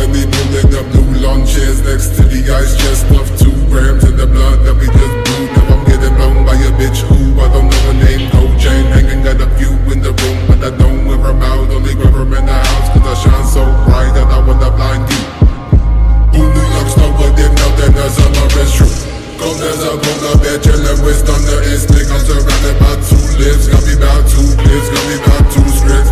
got me pulling up new lawn chairs next to the ice chest of two grams in the blood that we just brewed. Now I'm getting blown by a bitch who I don't know her name. Gold chain hanging, got a few in the room, but I don't wear them out. Only wear them in the house, cause I shine so bright that I wanna blind you. Who New York's what they know that the summer is true. Cold as a polar bear, chillin' with thunder and stick. I'm surrounded by two lips, got me about two clips, got me about two strips,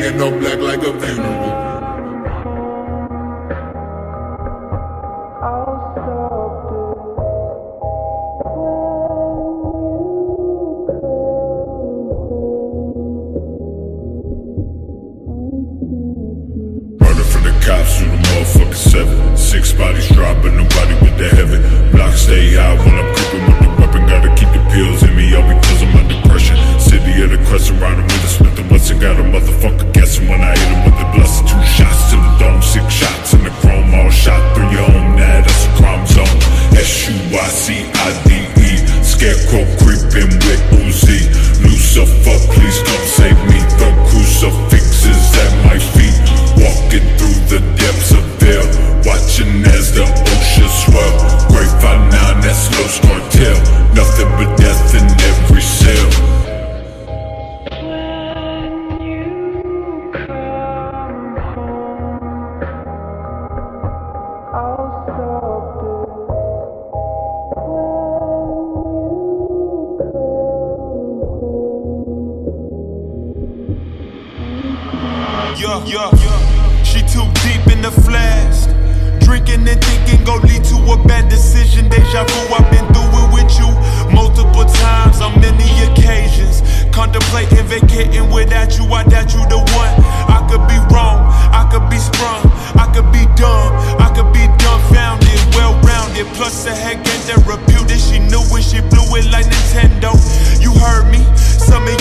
usual. Bagging up black like a funeral. Cops through the motherfucking seven. Six bodies dropping, nobody with the heaven. Motherfucker guessing when I hit him with the blessing. Two shots to the dome, six shots in the chrome. All shot through your home, now that's a crime zone. S U I C I D E. Scarecrow creeping with Uzi. Lucifer, please Yeah, yeah, yeah. she too deep in the flask. Drinking and thinking go lead to a bad decision. Deja vu, I've been through it with you multiple times on many occasions. Contemplating vacating without you, I doubt you the one. I could be wrong, I could be sprung, I could be dumb, I could be dumbfounded, well rounded. Plus, the heck ain't that reputed. She knew when she blew it like Nintendo. You heard me, sum me